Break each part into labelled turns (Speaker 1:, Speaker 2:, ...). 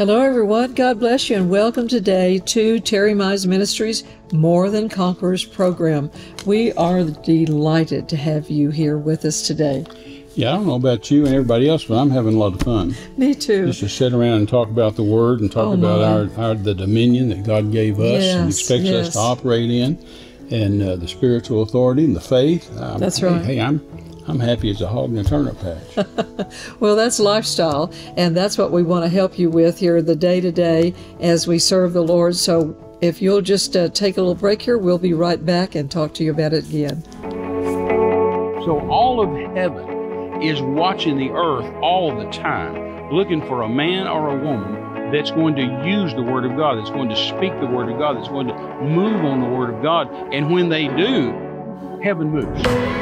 Speaker 1: Hello, everyone. God bless you, and welcome today to Terry Mize Ministries More Than Conquerors program. We are delighted to have you here with us today.
Speaker 2: Yeah, I don't know about you and everybody else, but I'm having a lot of fun.
Speaker 1: Me too.
Speaker 2: Just to sit around and talk about the Word and talk
Speaker 1: Oh,
Speaker 2: about our, our the dominion that God gave us and expects
Speaker 1: yes.
Speaker 2: us to operate in, and uh, the spiritual authority and the faith. Um,
Speaker 1: That's
Speaker 2: hey,
Speaker 1: right.
Speaker 2: Hey, I'm I'm happy as a hog in a turnip patch.
Speaker 1: Well, that's lifestyle, and that's what we want to help you with here, the day to day as we serve the Lord. So, if you'll just uh, take a little break here, we'll be right back and talk to you about it again.
Speaker 3: So all of heaven is watching the earth all the time, looking for a man or a woman that's going to use the Word of God, that's going to speak the Word of God, that's going to move on the Word of God. And when they do, heaven moves.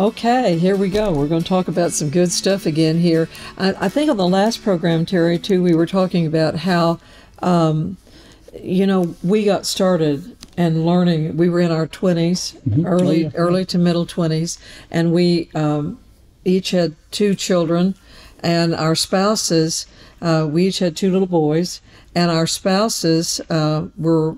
Speaker 1: Okay, here we go. We're going to talk about some good stuff again here. I, I think on the last program, Terry, too, we were talking about how, um, you know, we got started and learning. We were in our 20s, early,
Speaker 2: yeah.
Speaker 1: early to middle 20s, and we um, each had two children, and our spouses, uh, we each had two little boys, and our spouses uh, were,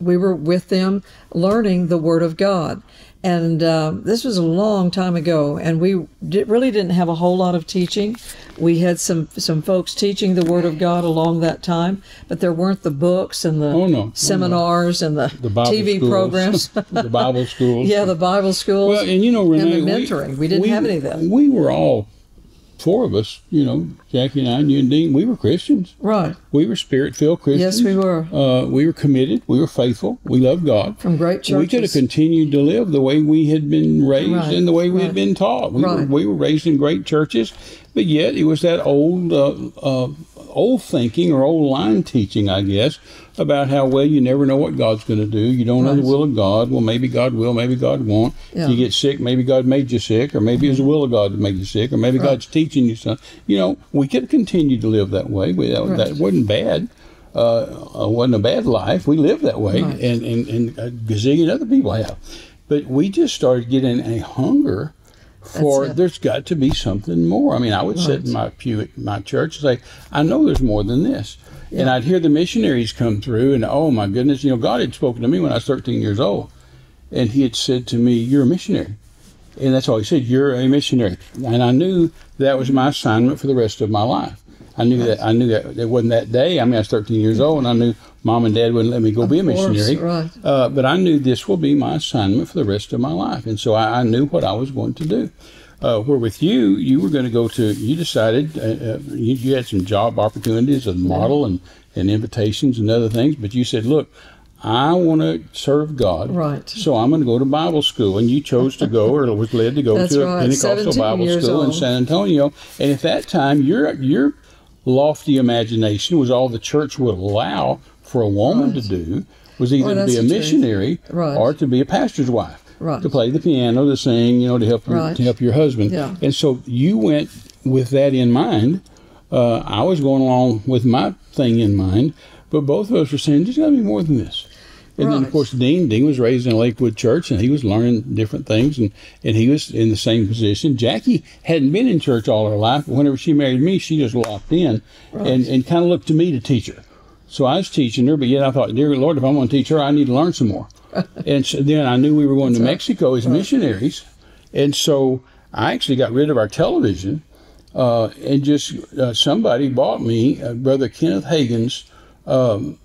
Speaker 1: we were with them learning the Word of God. And um, this was a long time ago, and we di- really didn't have a whole lot of teaching. We had some some folks teaching the Word of God along that time, but there weren't the books and the
Speaker 2: Oh, no. Oh, no.
Speaker 1: seminars and the,
Speaker 2: The
Speaker 1: TV
Speaker 2: schools.
Speaker 1: programs.
Speaker 2: the Bible schools.
Speaker 1: yeah, the Bible schools.
Speaker 2: Well, and you know,
Speaker 1: and
Speaker 2: Renee,
Speaker 1: the mentoring. We, didn't have any of that.
Speaker 2: We were all four of us. You know, Jackie and I, and you and Dean. We were Christians.
Speaker 1: right.
Speaker 2: We were spirit-filled Christians.
Speaker 1: Yes, we were.
Speaker 2: Uh, we were committed. We were faithful. We loved God.
Speaker 1: From great churches.
Speaker 2: We could have continued to live the way we had been raised
Speaker 1: Right,
Speaker 2: and the way we
Speaker 1: right.
Speaker 2: had been taught. We, were,
Speaker 1: Right.
Speaker 2: we were raised in great churches, but yet it was that old, uh, uh, old thinking or old line teaching, I guess, about how well you never know what God's going to do. You don't know the will of God. Well, maybe God will, maybe God won't.
Speaker 1: Yeah.
Speaker 2: If you get sick, maybe God made you sick, or maybe it's the will of God to make you sick, or maybe God's teaching you something. You know, we could continue to live that way. We, that,
Speaker 1: Right.
Speaker 2: that wasn't bad uh, uh, wasn't a bad life. We lived that way,
Speaker 1: Right.
Speaker 2: and, and, and a gazillion other people have. But we just started getting a hunger for there's got to be something more. I mean, I would sit in my pew at my church and say, I know there's more than this. And I'd hear the missionaries come through, and oh my goodness, you know, God had spoken to me when I was 13 years old. And He had said to me, You're a missionary. And that's all He said, You're a missionary. And I knew that was my assignment for the rest of my life. I knew that I knew that it wasn't that day. I mean, I was 13 years old, and I knew mom and dad wouldn't let me go be a
Speaker 1: course,
Speaker 2: missionary.
Speaker 1: right.
Speaker 2: Uh, but I knew this will be my assignment for the rest of my life, and so I, I knew what I was going to do. Uh, where with you, you were going to go to. You decided uh, uh, you, you had some job opportunities as a model and and invitations and other things, but you said, "Look, I want to serve God,
Speaker 1: Right.
Speaker 2: So I'm going to go to Bible school." And you chose to go, or was led to go
Speaker 1: That's
Speaker 2: to a
Speaker 1: right,
Speaker 2: Pentecostal Bible school in. San Antonio. And at that time, your your lofty imagination was all the church would allow for a woman to do was either
Speaker 1: Well,
Speaker 2: to be a missionary
Speaker 1: Right.
Speaker 2: or to be a pastor's wife.
Speaker 1: Right.
Speaker 2: To play the piano, to sing, you know, to help your,
Speaker 1: Right.
Speaker 2: to help your husband.
Speaker 1: Yeah.
Speaker 2: And so you went with that in mind. Uh, I was going along with my thing in mind, but both of us were saying, there's got to be more than this. And then, of course, Dean, Dean was raised in Lakewood church, and he was learning different things, and, and he was in the same position. Jackie hadn't been in church all her life, but whenever she married me, she just locked in and, and kind of looked to me to teach her. So I was teaching her, but yet I thought, dear Lord, if I'm going to teach her, I need to learn some more. And so then I knew we were going to Mexico as missionaries, and so I actually got rid of our television, uh, and just uh, somebody bought me uh, Brother Kenneth Hagin's um,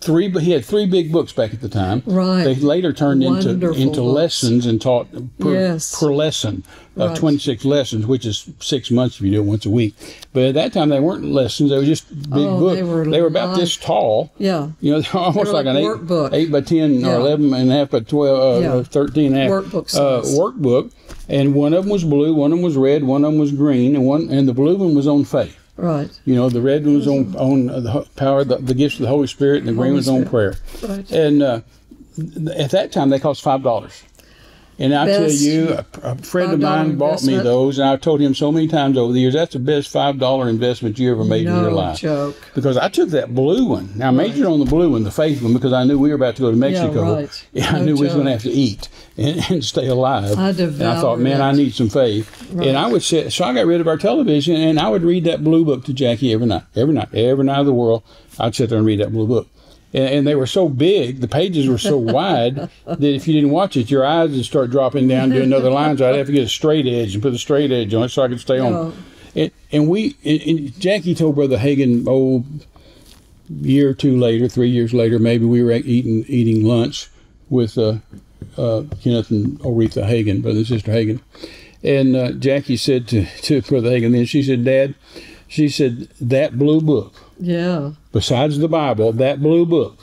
Speaker 2: three. But he had three big books back at the time.
Speaker 1: Right.
Speaker 2: They later turned into
Speaker 1: Wonderful
Speaker 2: into
Speaker 1: books.
Speaker 2: lessons and taught per,
Speaker 1: Yes.
Speaker 2: per lesson, uh,
Speaker 1: Right.
Speaker 2: 26 lessons, which is six months if you do it once a week. But at that time, they weren't lessons; they were just big
Speaker 1: Oh,
Speaker 2: books.
Speaker 1: they were
Speaker 2: about this tall.
Speaker 1: Yeah.
Speaker 2: You know, they're almost
Speaker 1: were
Speaker 2: like,
Speaker 1: like
Speaker 2: an
Speaker 1: workbook.
Speaker 2: eight, eight by ten
Speaker 1: Yeah.
Speaker 2: or eleven and a half by twelve, uh,
Speaker 1: Yeah.
Speaker 2: uh, thirteen and a half
Speaker 1: Workbook
Speaker 2: uh, workbook. And one of them was blue, one of them was red, one of them was green, and one and the blue one was on faith.
Speaker 1: Right.
Speaker 2: You know, the red one was on on the power, the, the gifts of the Holy Spirit, and the green
Speaker 1: Holy
Speaker 2: was on prayer.
Speaker 1: Right.
Speaker 2: And uh, at that time, they cost five dollars. And I tell you, a, a friend of mine bought me those, and I told him so many times over the years, that's the best five dollar investment you ever made in your
Speaker 1: No
Speaker 2: life.
Speaker 1: joke.
Speaker 2: Because I took that blue one. Now I majored on the blue one, the faith one, because I knew we were about to go to Mexico. Yeah, right. I
Speaker 1: No
Speaker 2: knew we was going to have to eat and, and stay alive.
Speaker 1: I
Speaker 2: and I thought, man,
Speaker 1: it.
Speaker 2: I need some faith. Right. And I would sit, so I got rid of our television, and I would read that blue book to Jackie every night, every night, every night of the world. I'd sit there and read that blue book. And, and they were so big, the pages were so wide that if you didn't watch it, your eyes would start dropping down to another line. So I'd have to get a straight edge and put a straight edge on it so I could stay on.
Speaker 1: Oh.
Speaker 2: And, and we, and, and Jackie told Brother Hagin, oh, year or two later, three years later, maybe we were eating eating lunch with uh, uh, Kenneth and Oretha Hagin, brother and sister Hagin, and uh, Jackie said to to Brother Hagan, then she said, Dad, she said that blue book,
Speaker 1: Yeah.
Speaker 2: Besides the Bible, that blue book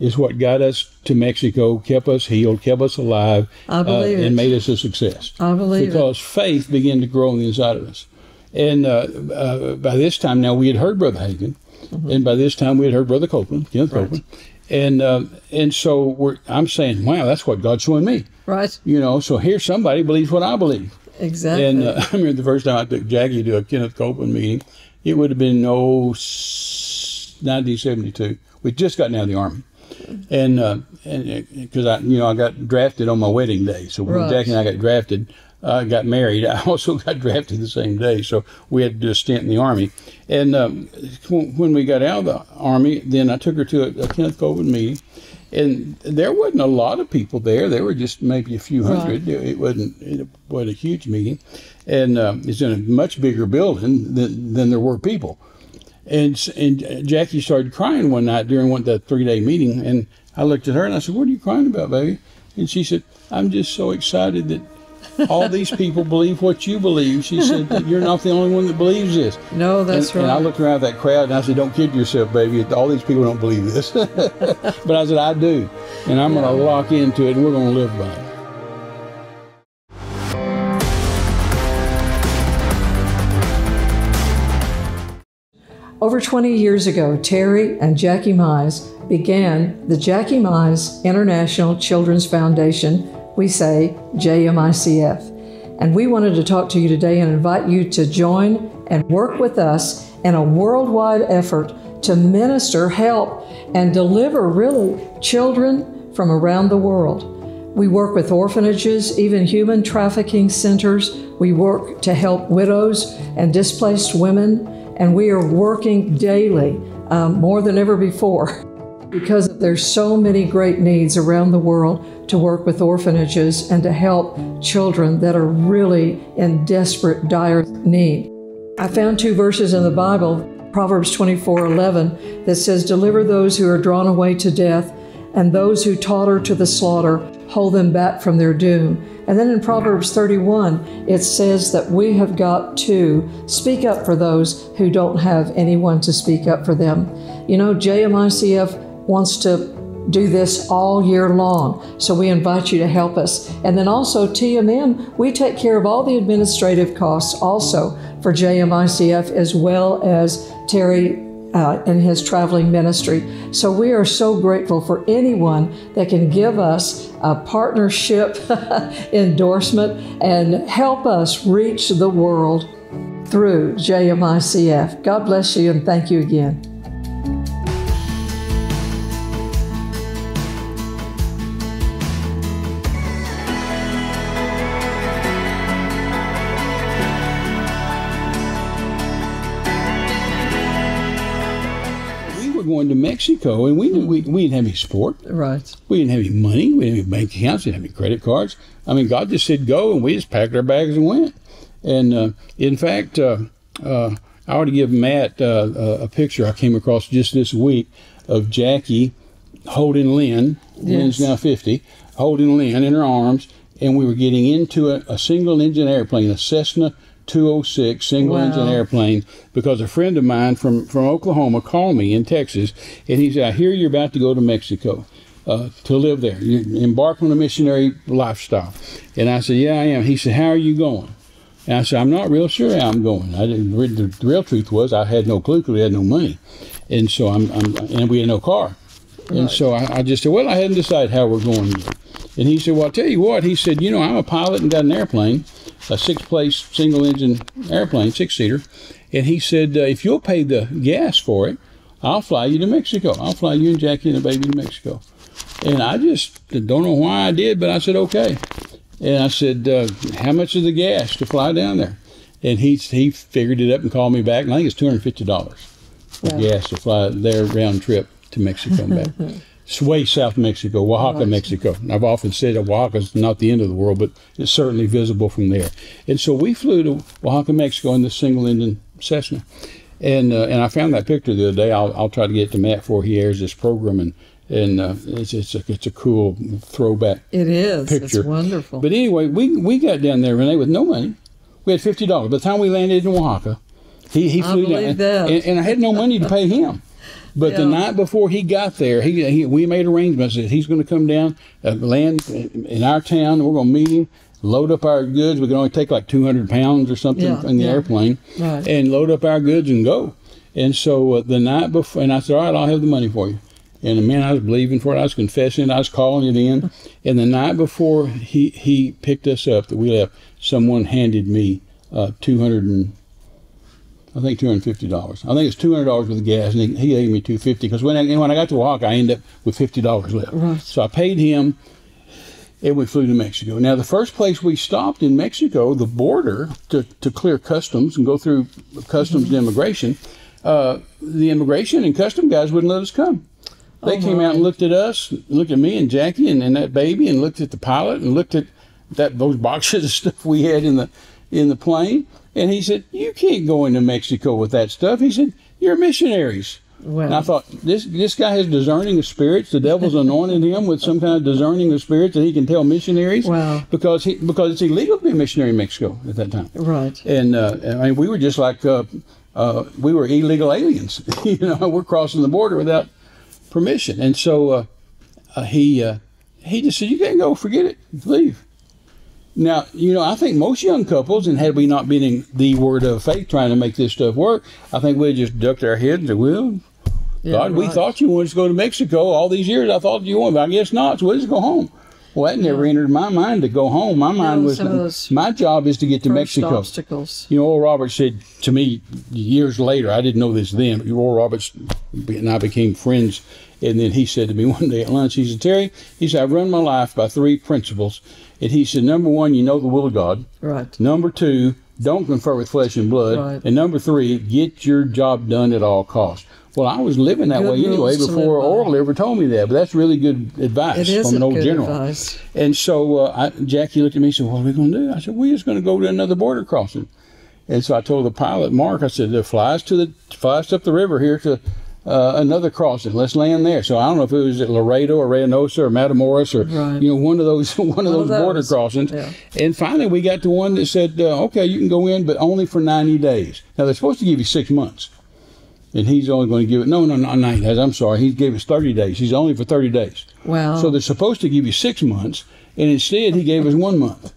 Speaker 2: is what got us to Mexico, kept us healed, kept us alive, uh,
Speaker 1: it.
Speaker 2: and made us a success
Speaker 1: I believe it.
Speaker 2: because faith began to grow on the inside of us. And uh, uh, by this time, now we had heard Brother Hagin,
Speaker 1: Mm-hmm.
Speaker 2: and by this time we had heard Brother Copeland, Kenneth Copeland, and uh, and so we're, I'm saying, wow, that's what God's showing me.
Speaker 1: Right.
Speaker 2: You know, so here somebody believes what I believe.
Speaker 1: Exactly.
Speaker 2: And uh, I remember the first time I took Jackie to a Kenneth Copeland meeting, it would have been oh, 1972. We'd just gotten out of the army, and uh, and because I you know I got drafted on my wedding day, so when
Speaker 1: Right.
Speaker 2: Jackie and I got drafted, uh, got married. I also got drafted the same day, so we had to do a stint in the army. And um, when we got out of the army, then I took her to a, a Kenneth Copeland meeting. And there wasn't a lot of people there. There were just maybe a few hundred. It, it wasn't it wasn't a huge meeting, and um, it's in a much bigger building than, than there were people. And and uh, Jackie started crying one night during one that three day meeting, and I looked at her and I said, "What are you crying about, baby?" And she said, "I'm just so excited that all these people believe what you believe." She said, that "You're not the only one that believes this."
Speaker 1: no, that's
Speaker 2: and,
Speaker 1: right.
Speaker 2: and I looked around at that crowd and I said, "Don't kid yourself, baby. All these people don't believe this." but I said, "I do, and I'm going to lock into it, and we're going to live by it."
Speaker 1: Over 20 years ago, Terry and Jackie Mize began the Jackie Mize International Children's Foundation, we say JMICF. And we wanted to talk to you today and invite you to join and work with us in a worldwide effort to minister, help, and deliver really children from around the world. We work with orphanages, even human trafficking centers. We work to help widows and displaced women, and we are working daily um, more than ever before because there's so many great needs around the world to work with orphanages and to help children that are really in desperate, dire need. I found two verses in the Bible, Proverbs 24 11, that says, Deliver those who are drawn away to death, and those who totter to the slaughter, hold them back from their doom. And then in Proverbs 31, it says that we have got to speak up for those who don't have anyone to speak up for them. You know, JMICF wants to do this all year long. So we invite you to help us. And then also, TMM, we take care of all the administrative costs also for JMICF as well as Terry uh, and his traveling ministry. So we are so grateful for anyone that can give us a partnership endorsement and help us reach the world through JMICF. God bless you and thank you again.
Speaker 2: Mexico, and we knew we, we didn't have any support.
Speaker 1: Right.
Speaker 2: We didn't have any money. We didn't have any bank accounts. We didn't have any credit cards. I mean, God just said go, and we just packed our bags and went. And uh, in fact, uh, uh, I want to give Matt uh, a a picture I came across just this week of Jackie holding Lynn. Lynn's now 50, holding Lynn in her arms, and we were getting into a, a single engine airplane, a Cessna 206 single engine
Speaker 1: Wow.
Speaker 2: airplane, because a friend of mine from, from Oklahoma called me in Texas, and he said, I hear you're about to go to Mexico. Uh, to live there, you embark on a missionary lifestyle. And I said, Yeah, I am. He said, How are you going? And I said, I'm not real sure how I'm going. I didn't. The, the real truth was, I had no clue because we had no money, and so I'm, I'm and we had no car, and
Speaker 1: Right.
Speaker 2: so I, I just said, well, I hadn't decided how we're going. Yet. And he said, well, I'll tell you what. He said, you know, I'm a pilot and got an airplane, a six-place single-engine airplane, six-seater, and he said, uh, if you'll pay the gas for it, I'll fly you to Mexico. I'll fly you and Jackie and the baby to Mexico. And I just don't know why I did, but I said okay. And I said, uh, "How much is the gas to fly down there?" And he he figured it up and called me back. And I think it's two hundred fifty dollars for
Speaker 1: Wow.
Speaker 2: gas to fly their round trip to Mexico and back. It's way south Mexico, Oaxaca,
Speaker 1: Right.
Speaker 2: Mexico. And I've often said that Oaxaca's not the end of the world, but it's certainly visible from there. And so we flew to Oaxaca, Mexico in this single-engine Cessna. And uh, and I found that picture the other day. I'll, I'll try to get it to Matt before he airs this program. And and uh, it's it's a, it's a cool throwback
Speaker 1: It is.
Speaker 2: picture.
Speaker 1: It's wonderful.
Speaker 2: But anyway, we we got down there, Renee, with no money. We had fifty dollars. By the time we landed in Oaxaca, he he
Speaker 1: I
Speaker 2: flew down,
Speaker 1: that.
Speaker 2: And, and I had no money to pay him. But the night before he got there, he, he we made arrangements that he's going to come down, uh, land in our town. We're going to meet him, load up our goods. We can only take like two hundred pounds or something
Speaker 1: Yeah,
Speaker 2: in the
Speaker 1: yeah.
Speaker 2: airplane,
Speaker 1: Right.
Speaker 2: and load up our goods and go. And so uh, the night before, and I said, all right, I'll have the money for you. And the man, I was believing for it. I was confessing. I was calling it in. And the night before he he picked us up, that we left, someone handed me uh, two hundred and I think two hundred fifty dollars. I think it's two hundred dollars with the gas, and he, he gave me two fifty because when I when I got to Oaxaca, I ended up with fifty dollars left.
Speaker 1: Right.
Speaker 2: So I paid him, and we flew to Mexico. Now the first place we stopped in Mexico, the border to, to clear customs and go through customs
Speaker 1: Mm-hmm.
Speaker 2: and immigration, uh, the immigration and custom guys wouldn't let us come. They
Speaker 1: Oh,
Speaker 2: came
Speaker 1: my.
Speaker 2: out and looked at us, looked at me and Jackie and, and that baby, and looked at the pilot and looked at that those boxes of stuff we had in the in the plane. And he said, "You can't go into Mexico with that stuff." He said, "You're missionaries."
Speaker 1: Well,
Speaker 2: And I thought this this guy has discerning of spirits. The devil's anointed him with some kind of discerning of spirits that he can tell missionaries.
Speaker 1: Wow.
Speaker 2: Because he because it's illegal to be a missionary in Mexico at that time.
Speaker 1: right.
Speaker 2: And uh, I mean, we were just like uh, uh, we were illegal aliens. you know, we're crossing the border without permission. And so uh, uh, he uh, he just said, "You can't go. Forget it. Leave." Now, you know, I think most young couples, and had we not been in the word of faith trying to make this stuff work, I think we'd just ducked our heads and said, "Well,
Speaker 1: Yeah,
Speaker 2: God, we thought you wanted to go to Mexico all these years. I thought you wanted, but I guess not. So we'll just go home." Well, that never entered my mind to go home. My mind was my job is to get to Mexico.
Speaker 1: obstacles.
Speaker 2: You know, Oral Roberts said to me years later, I didn't know this then, Oral Roberts and I became friends. And then he said to me one day at lunch, he said, Terry, he said, I run my life by three principles. And he said, number one, you know the will of God.
Speaker 1: Right.
Speaker 2: Number two, don't confer with flesh and blood.
Speaker 1: Right.
Speaker 2: And number three, get your job done at all costs. Well, I was living that
Speaker 1: Good
Speaker 2: way anyway before. Oral ever told me that. But that's really good advice from an old
Speaker 1: good
Speaker 2: general.
Speaker 1: advice.
Speaker 2: And so uh, I, Jackie looked at me and said, What are we going to do? I said, We're just going to go to another border crossing. And so I told the pilot, Mark, I said, Fly us, to the, fly us up the river here to uh, another crossing. Let's land there. So I don't know if it was at Laredo or Reynosa or Matamoros or,
Speaker 1: Right.
Speaker 2: you know, one of those one of
Speaker 1: of
Speaker 2: those border crossings.
Speaker 1: yeah.
Speaker 2: And finally we got to one that said, uh, Okay, you can go in, but only for 90 days. Now they're supposed to give you six months. And he's only going to give it, no, no, not 90 days. I'm sorry. He gave us 30 days. He's only for 30 days.
Speaker 1: Wow.
Speaker 2: So they're supposed to give you six months, and instead he gave us one month.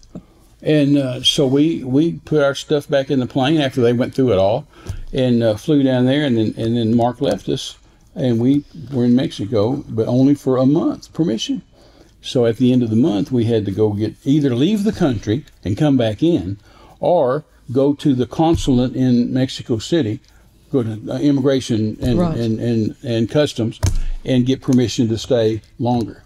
Speaker 2: And uh, so we we put our stuff back in the plane after they went through it all, and uh, flew down there, and then and then Mark left us, and we were in Mexico, but only for a month permission. So at the end of the month, we had to go get either leave the country and come back in, or go to the consulate in Mexico City, go to uh, immigration and,
Speaker 1: Right.
Speaker 2: and, and, and customs, and get permission to stay longer.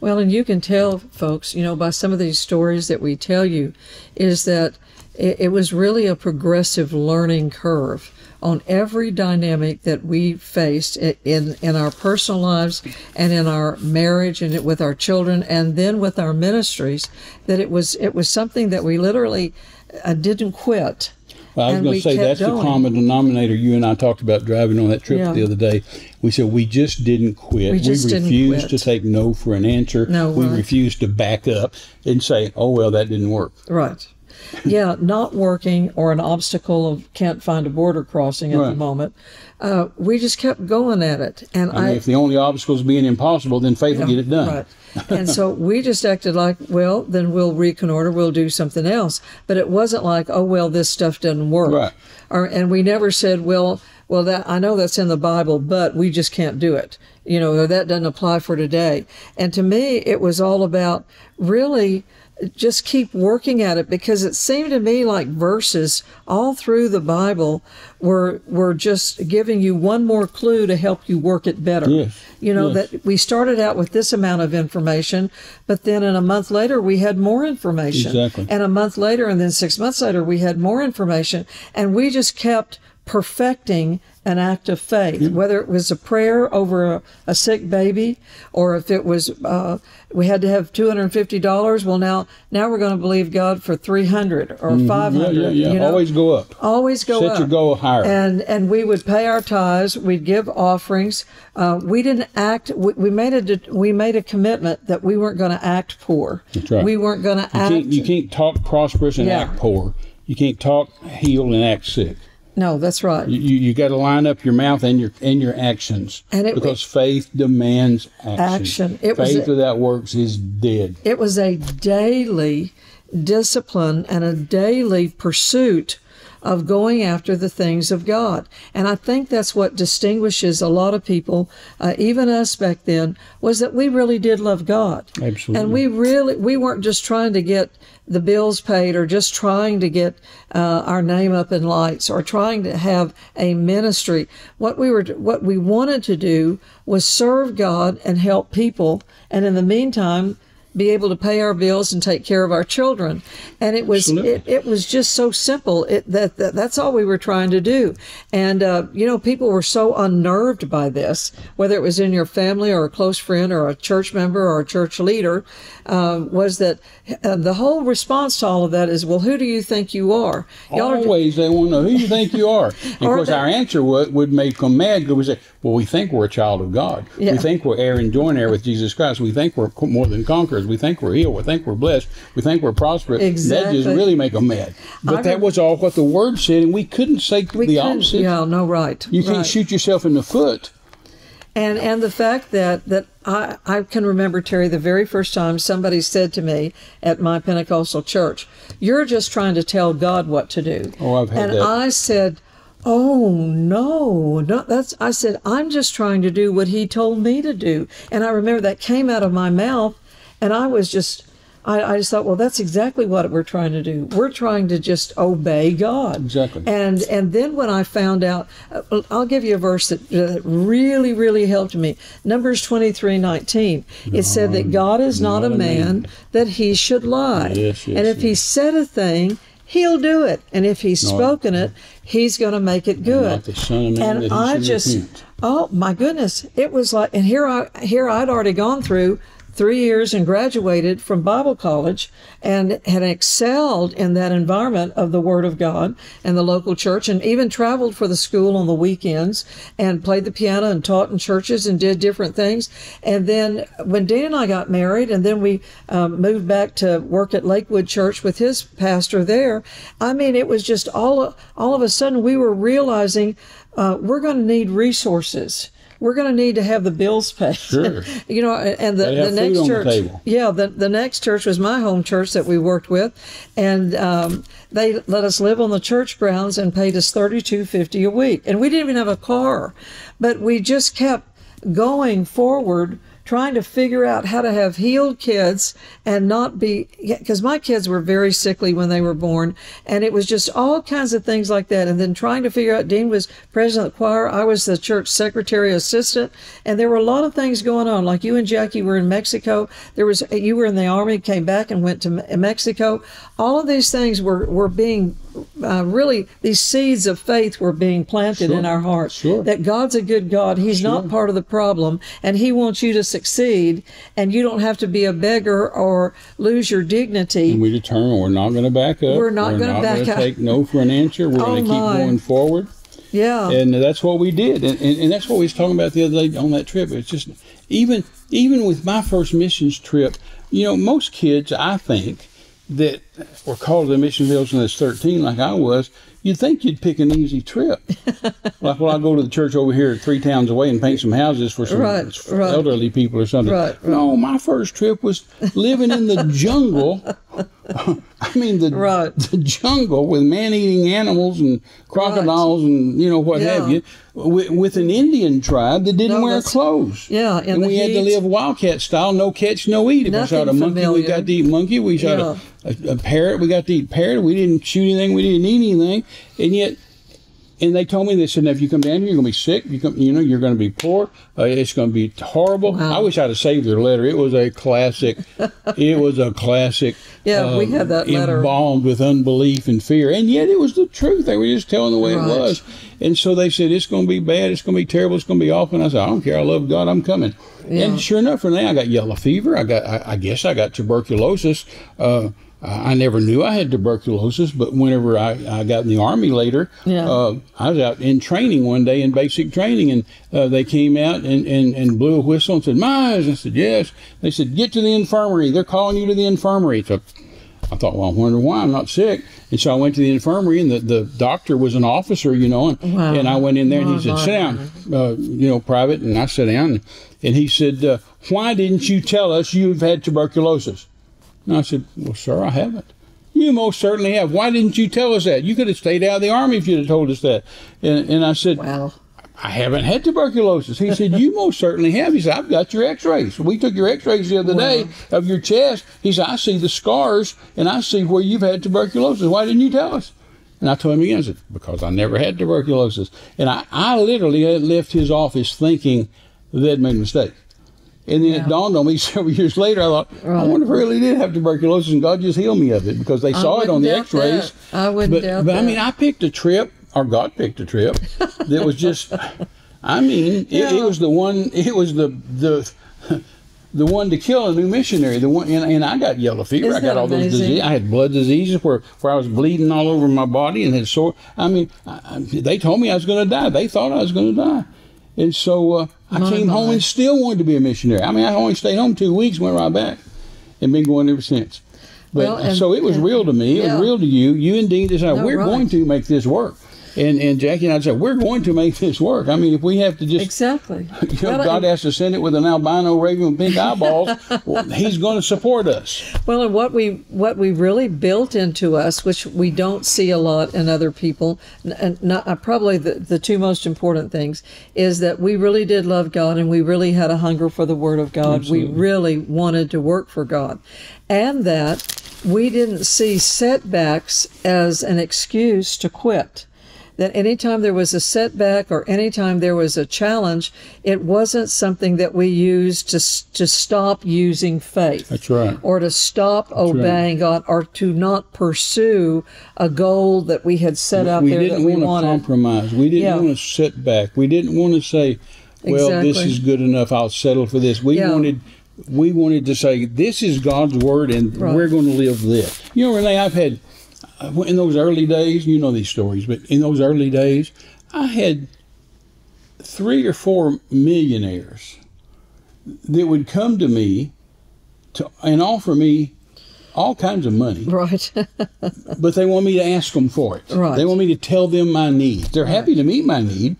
Speaker 1: Well, and you can tell, folks, you know, by some of these stories that we tell you, is that it, it was really a progressive learning curve on every dynamic that we faced in in our personal lives and in our marriage and with our children and then with our ministries. That it was it was something that we literally uh, didn't quit.
Speaker 2: Well, I was going to say that's the common denominator. You and I talked about driving on that trip
Speaker 1: Yeah.
Speaker 2: the other day. We said we just didn't quit.
Speaker 1: We didn't
Speaker 2: refused
Speaker 1: quit.
Speaker 2: to take no for an answer.
Speaker 1: No,
Speaker 2: we
Speaker 1: right.
Speaker 2: refused to back up and say, "Oh well, that didn't work."
Speaker 1: Right. Yeah, not working or an obstacle of can't find a border crossing at the moment, uh, we just kept going at it. And
Speaker 2: I mean, if the only obstacle is being impossible, then faith will get it done.
Speaker 1: Right. and so we just acted like, well, then we'll reconnoiter, we'll do something else. But it wasn't like, oh, well, this stuff doesn't work.
Speaker 2: Right.
Speaker 1: Or, and we never said, well, well, that I know that's in the Bible, but we just can't do it. You know, that doesn't apply for today. And to me, it was all about really just keep working at it because it seemed to me like verses all through the Bible were were just giving you one more clue to help you work it better.
Speaker 2: Yes.
Speaker 1: You know
Speaker 2: Yes.
Speaker 1: that we started out with this amount of information, but then in a month later we had more information.
Speaker 2: Exactly.
Speaker 1: And a month later and then 6 months later we had more information and we just kept perfecting an act of faith, whether it was a prayer over a, a sick baby, or if it was uh, we had to have two hundred and fifty dollars. Well, now now we're going to believe God for three hundred or five
Speaker 2: Mm-hmm. Yeah,
Speaker 1: hundred.
Speaker 2: yeah, yeah.
Speaker 1: You know?
Speaker 2: Always go up.
Speaker 1: always go
Speaker 2: Set
Speaker 1: up.
Speaker 2: your goal higher.
Speaker 1: And and we would pay our tithes. We'd give offerings. Uh, we didn't act. We, we made a we made a commitment that we weren't going to act poor.
Speaker 2: That's right.
Speaker 1: We weren't going to act.
Speaker 2: can't, you can't talk prosperous and
Speaker 1: Yeah.
Speaker 2: act poor. You can't talk healed and act sick.
Speaker 1: No, that's right.
Speaker 2: You, you, you got to line up your mouth and your and your actions
Speaker 1: And it-
Speaker 2: because faith demands action.
Speaker 1: Action. It was
Speaker 2: faith
Speaker 1: a-
Speaker 2: without works is dead.
Speaker 1: it was a daily discipline and a daily pursuit of going after the things of God. And I think that's what distinguishes a lot of people, uh, even us back then, was that we really did love God.
Speaker 2: Absolutely.
Speaker 1: And we really, we weren't just trying to get the bills paid or just trying to get uh, our name up in lights or trying to have a ministry. What we were, what we wanted to do was serve God and help people. And in the meantime, be able to pay our bills and take care of our children. And it was it, it was just so simple. It, that, that that's all we were trying to do. And uh, you know, people were so unnerved by this, whether it was in your family or a close friend or a church member or a church leader, uh, was that uh, the whole response to all of that is, well, who do you think you are? Y'all are
Speaker 2: Always they want to know who do you think you are. Of course,
Speaker 1: they-
Speaker 2: our answer would, would make them mad because we say, well, we think we're a child of God.
Speaker 1: Yeah.
Speaker 2: We think we're heir and joint heir with Jesus Christ. We think we're more than conquerors. We think we're healed. We think we're blessed. We think we're prosperous. That just really make them mad. But
Speaker 1: I
Speaker 2: that was all what the Word said, and we couldn't say
Speaker 1: we
Speaker 2: the
Speaker 1: couldn't-
Speaker 2: opposite.
Speaker 1: Yeah, no, right.
Speaker 2: You can't shoot yourself in the foot.
Speaker 1: And and the fact that that I, I can remember Terry the very first time somebody said to me at my Pentecostal church, "You're just trying to tell God what to do."
Speaker 2: Oh, I've had
Speaker 1: and
Speaker 2: that.
Speaker 1: I said, "Oh no, not that's." I said, "I'm just trying to do what He told me to do." And I remember that came out of my mouth, and I was just. I, I just thought, well, that's exactly what we're trying to do. We're trying to just obey God.
Speaker 2: Exactly.
Speaker 1: And and then when I found out, uh, I'll give you a verse that uh, really really helped me. Numbers twenty three nineteen. It said that God is not, a man, that he should lie.
Speaker 2: Yes, yes,
Speaker 1: and if he said a thing, he'll do it. And if he's
Speaker 2: No.
Speaker 1: spoken it, he's going to make it good.
Speaker 2: Not the Son of Man
Speaker 1: and
Speaker 2: that
Speaker 1: I just,
Speaker 2: repent.
Speaker 1: oh my goodness, it was like, and here I here I'd already gone through three years and graduated from Bible college and had excelled in that environment of the Word of God and the local church, and even traveled for the school on the weekends and played the piano and taught in churches and did different things. And then when Dan and I got married, and then we um, moved back to work at Lakewood Church with his pastor there, I mean, it was just all all of a sudden we were realizing uh, we're going to need resources. We're going to need to have the bills paid.
Speaker 2: Sure.
Speaker 1: you know, and the, the next
Speaker 2: on the
Speaker 1: church, yeah, the, the next church was my home church that we worked with, and um, they let us live on the church grounds and paid us thirty two fifty a week, and we didn't even have a car, but we just kept going forward trying to figure out how to have healed kids and not be because my kids were very sickly when they were born and it was just all kinds of things like that. And then trying to figure out dean was president of the choir i was the church secretary assistant and there were a lot of things going on. Like you and jackie were in mexico. There was you were in the army came back and went to mexico all of these things were were being uh, really these seeds of faith were being planted
Speaker 2: Sure.
Speaker 1: in our hearts
Speaker 2: Sure.
Speaker 1: that God's a good God. He's not part of the problem, and He wants you to succeed, and you don't have to be a beggar or lose your dignity.
Speaker 2: And we determine we're not going to back up.
Speaker 1: We're not gonna back
Speaker 2: gonna
Speaker 1: up.
Speaker 2: take no for an answer. We're
Speaker 1: Oh,
Speaker 2: going to keep going forward.
Speaker 1: yeah,
Speaker 2: and that's what we did and, and, and that's what we was talking about the other day on that trip it's just even even with my first missions trip you know most kids i think that were called to the mission fields when they was 13, like I was, you'd think you'd pick an easy trip. like, well, I'll go to the church over here three towns away and paint some houses for some
Speaker 1: Right,
Speaker 2: for
Speaker 1: right.
Speaker 2: elderly people or something.
Speaker 1: Right.
Speaker 2: No, my first trip was living in the jungle. I mean, the,
Speaker 1: Right.
Speaker 2: the jungle with man eating animals and crocodiles and, you know, what have you, with, with an Indian tribe that didn't
Speaker 1: No,
Speaker 2: wear clothes.
Speaker 1: Yeah,
Speaker 2: And we had to live wildcat style, no catch, no eat. If we shot a monkey, we got to eat monkey. We shot
Speaker 1: Yeah.
Speaker 2: a, a, a parrot, we got to eat parrot. We didn't shoot anything, we didn't eat anything. And yet, and they told me they said, now, if you come down here, you're going to be sick. You come, you know, you're going to be poor. Uh, it's going to be horrible.
Speaker 1: Wow.
Speaker 2: I wish I'd have saved their letter. It was a classic. it was a classic.
Speaker 1: Yeah, we
Speaker 2: um,
Speaker 1: had that letter.
Speaker 2: embalmed with unbelief and fear, and yet it was the truth. They were just telling the way
Speaker 1: Right.
Speaker 2: it was. And so they said, it's going to be bad. It's going to be terrible. It's going to be awful. And I said, I don't care. I love God. I'm coming.
Speaker 1: Yeah.
Speaker 2: And sure enough, for Renee, I got yellow fever. I got, I, I guess I got tuberculosis. Uh, I I never knew I had tuberculosis, but whenever I, I got in the army later,
Speaker 1: Yeah.
Speaker 2: uh, I was out in training one day in basic training, and uh, they came out and, and, and blew a whistle and said, Mize. I said, yes. They said, get to the infirmary. They're calling you to the infirmary. So I thought, well, I wonder why I'm not sick. And so I went to the infirmary, and the, the doctor was an officer, you know, and,
Speaker 1: Wow.
Speaker 2: and I went in there, and he said, sit down, uh, you know, private. And I sat down, and he said, uh, why didn't you tell us you've had tuberculosis? And I said, well, sir, I haven't. You most certainly have. Why didn't you tell us that? You could have stayed out of the army if you'd have told us that. And, and I said,
Speaker 1: Wow.
Speaker 2: I haven't had tuberculosis. He said, You most certainly have. He said, I've got your x rays. We took your x rays the other day of your chest. He said, I see the scars and I see where you've had tuberculosis. Why didn't you tell us? And I told him again, I said, Because I never had tuberculosis. And I, I literally left his office thinking they'd made a mistake. And then it dawned on me several years later. I thought, I wonder if I really did have tuberculosis, and God just healed me of it because they saw it on the X-rays.
Speaker 1: that. I wouldn't
Speaker 2: but,
Speaker 1: doubt
Speaker 2: but I mean, I picked a trip, or God picked a trip that was just. I mean, it, it was the one. It was the the. The one to kill a new missionary, the one, and, and I got yellow fever.
Speaker 1: Isn't
Speaker 2: I got
Speaker 1: that
Speaker 2: all those diseases. I had blood diseases where, where I was bleeding all over my body and had sore. I mean, I, I- they told me I was going to die. They thought I was going to die, and so uh, I
Speaker 1: My,
Speaker 2: came home and still wanted to be a missionary. I mean, I only stayed home two weeks, went right back, and been going ever since. But
Speaker 1: Well, and-
Speaker 2: so it was
Speaker 1: and-
Speaker 2: real to me. It
Speaker 1: yeah.
Speaker 2: was real to you. You and Dean decided
Speaker 1: No,
Speaker 2: we're
Speaker 1: right.
Speaker 2: going to make this work. And and Jackie and I said we're going to make this work. I mean, if we have to just
Speaker 1: Exactly.
Speaker 2: you know,
Speaker 1: Well,
Speaker 2: God has to send it with an albino raven with pink eyeballs. well, he's going to support us.
Speaker 1: Well, and what we what we really built into us, which we don't see a lot in other people, and not, uh, probably the, the two most important things is that we really did love God and we really had a hunger for the Word of God. We really wanted to work for God, and that we didn't see setbacks as an excuse to quit that anytime there was a setback or anytime there was a challenge, it wasn't something that we used to to stop using faith.
Speaker 2: That's right.
Speaker 1: Or to stop obeying God, or to not pursue a goal that we had set out
Speaker 2: we
Speaker 1: there
Speaker 2: didn't
Speaker 1: that we
Speaker 2: want to compromise. We didn't
Speaker 1: Yeah.
Speaker 2: want to sit back. We didn't want to say, "Well, this is good enough. I'll settle for this." We
Speaker 1: Yeah.
Speaker 2: wanted. We wanted to say, "This is God's word, and
Speaker 1: Right.
Speaker 2: we're going to live this." You know, Renee, I've had Uh, in those early days. You know these stories, but in those early days, I had three or four millionaires that would come to me to and offer me all kinds of money
Speaker 1: Right.
Speaker 2: but they want me to ask them for it.
Speaker 1: Right.
Speaker 2: They want me to tell them my needs. They're happy to meet my need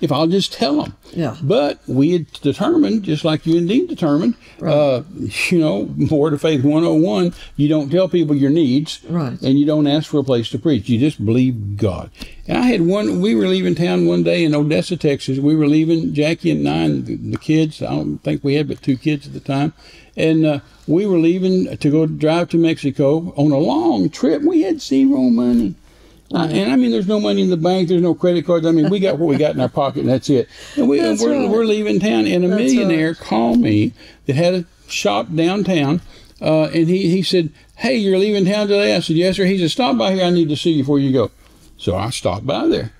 Speaker 2: if I'll just tell them.
Speaker 1: Yeah.
Speaker 2: But we had determined, just like you and Dean determined, uh, you know, Word of Faith 101, you don't tell people your needs.
Speaker 1: Right.
Speaker 2: And you don't ask for a place to preach. You just believe God. And I had one, we were leaving town one day in Odessa, Texas. We were leaving, Jackie and I, and the, the kids. I don't think we had but two kids at the time. And uh, we were leaving to go drive to Mexico on a long trip. We had zero money. Uh, and I mean, there's no money in the bank. There's no credit cards. I mean, we got what we got in our pocket, and that's it. And we,
Speaker 1: That's
Speaker 2: we're,
Speaker 1: right.
Speaker 2: we're leaving town, and a
Speaker 1: That's
Speaker 2: millionaire called me that had a shop downtown, uh, and he, he said, "Hey, you're leaving town today?" I said, "Yes, sir." He said, "Stop by here. I need to see you before you go." So I stopped by there,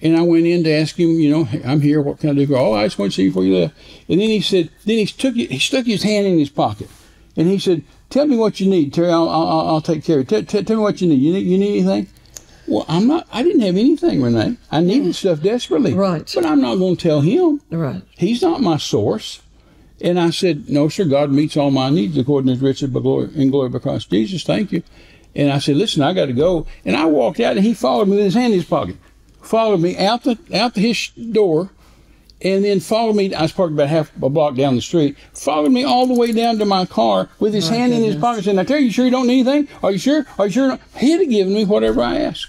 Speaker 2: and I went in to ask him, you know, "Hey, I'm here. What can I do? Oh, I just want to see you before you left. And then he said, then he took he stuck his hand in his pocket, and he said, "Tell me what you need, Terry. I'll I'll, I'll take care of it. Tell, tell me what you need. You need you need anything?" Well, I'm not. I didn't have anything, Renee. I needed stuff desperately.
Speaker 1: Right.
Speaker 2: But I'm not going to tell him.
Speaker 1: right.
Speaker 2: He's not my source. And I said, No, sir, God meets all my needs according to his riches by glory, in glory by Christ Jesus. Thank you. And I said, "Listen, I got to go." And I walked out, and he followed me with his hand in his pocket, followed me out the out the his door, and then followed me. I was parked about half a block down the street. Followed me all the way down to my car with his
Speaker 1: My
Speaker 2: hand in his pocket, saying, "I tell you sure you don't need anything? Are you sure? Are you sure?" He'd have given me whatever I asked.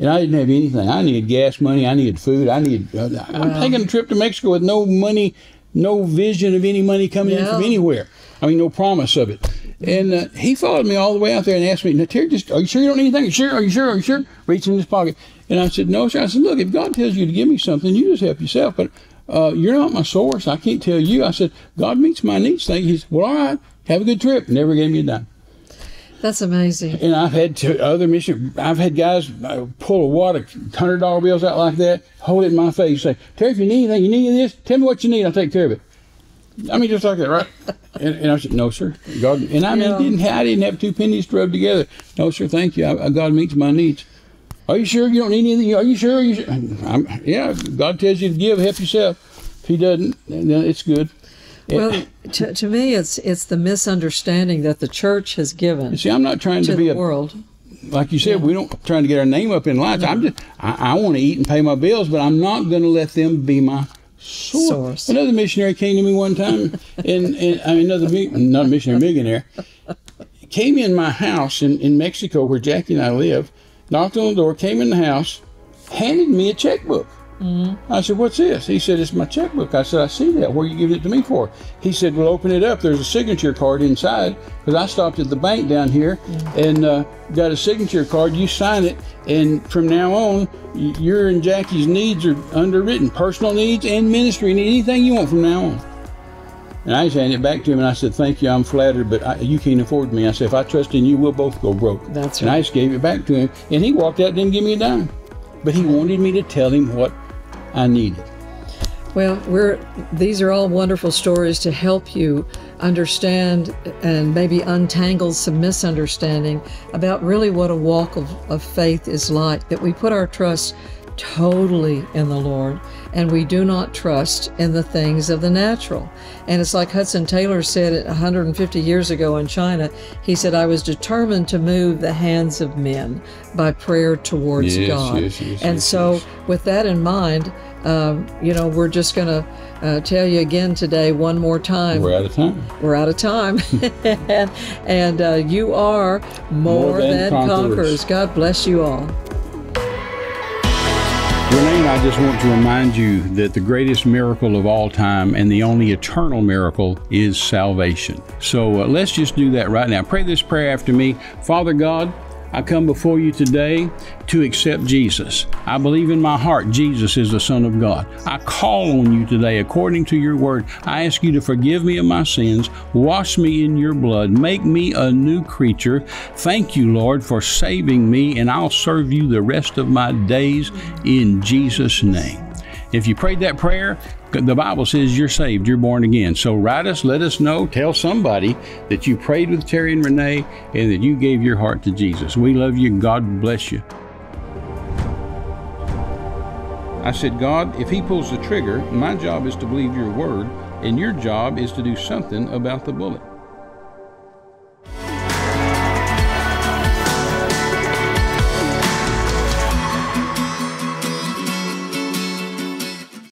Speaker 2: And I didn't have anything. I needed gas money. I needed food. I needed. Uh, I'm
Speaker 1: Wow.
Speaker 2: taking a trip to Mexico with no money, no vision of any money coming in from anywhere. I mean, no promise of it. And uh, he followed me all the way out there and asked me, "Now, Terry, just are you sure you don't need anything? Are you sure? Are you sure? Are you sure?" Reaching in his pocket, and I said, "No, sir." I said, "Look, if God tells you to give me something, you just help yourself. But uh, you're not my source. I can't tell you." I said, "God meets my needs." Thank you. He said, "Well, all right. Have a good trip." Never gave me a dime.
Speaker 1: That's amazing.
Speaker 2: And I've had to, other mission. I've had guys uh, pull a wad of hundred dollar bills out like that, hold it in my face, say, "Terry, if you need anything, you need this. Tell me what you need. I'll take care of it." I mean, just like that, right? and, and I said, "No, sir." God, and I mean,
Speaker 1: Yeah.
Speaker 2: didn't I didn't have two pennies to rub together. No, sir. Thank you. I, I- God meets my needs. Are you sure you don't need anything? Are you sure? Are you sure? I'm, yeah. God tells you to give, help yourself. If He doesn't, then it's good.
Speaker 1: Well, to, to me, it's it's the misunderstanding that the church has given You
Speaker 2: See, I'm not trying to,
Speaker 1: to
Speaker 2: be a
Speaker 1: world.
Speaker 2: like you said, we don't trying to get our name up in lights. I'm just I, I want to eat and pay my bills, but I'm not going to let them be my source.
Speaker 1: Source.
Speaker 2: Another missionary came to me one time, and, and I mean another not a missionary millionaire came in my house in, in Mexico where Jackie and I live, knocked on the door, came in the house, handed me a checkbook. I said, "What's this?" He said, "It's my checkbook." I said, "I see that. What are you giving it to me for?" He said, "Well, open it up. There's a signature card inside because I stopped at the bank down here and uh, got a signature card. You sign it, and from now on, your and Jackie's needs are underwritten, personal needs and ministry needs. Anything you want from now on." And I just handed it back to him, and I said, "Thank you. I'm flattered, but I, you can't afford me." I said, "If I trust in you, we'll both go broke."
Speaker 1: That's right.
Speaker 2: And I just gave it back to him, and he walked out, and didn't give me a dime, but he wanted me to tell him what I needed.
Speaker 1: Well, we're these are all wonderful stories to help you understand and maybe untangle some misunderstanding about really what a walk of, of faith is like. That we put our trust totally in the Lord and we do not trust in the things of the natural. And it's like Hudson Taylor said 150 years ago in China. He said, I was determined to move the hands of men by prayer towards
Speaker 2: Yes,
Speaker 1: God.
Speaker 2: yes, yes,
Speaker 1: and so, with that in mind, um, you know, we're just going to uh, tell you again today, one more time.
Speaker 2: We're out of time.
Speaker 1: We're out of time. and and uh, you are more,
Speaker 2: More
Speaker 1: than,
Speaker 2: than
Speaker 1: conquerors.
Speaker 2: conquerors.
Speaker 1: God bless you all.
Speaker 3: Renee I just want to remind you that the greatest miracle of all time and the only eternal miracle is salvation. So uh, let's just do that right now. Pray this prayer after me. Father God, I come before you today to accept Jesus. I believe in my heart Jesus is the Son of God. I call on you today according to your word. I ask you to forgive me of my sins, wash me in your blood, make me a new creature. Thank you, Lord, for saving me, and I'll serve you the rest of my days in Jesus' name. If you prayed that prayer, the Bible says you're saved, you're born again. So write us, let us know, tell somebody that you prayed with Terry and Renee and that you gave your heart to Jesus. We love you. God bless you. I said, God, if he pulls the trigger, my job is to believe your word, and your job is to do something about the bullet.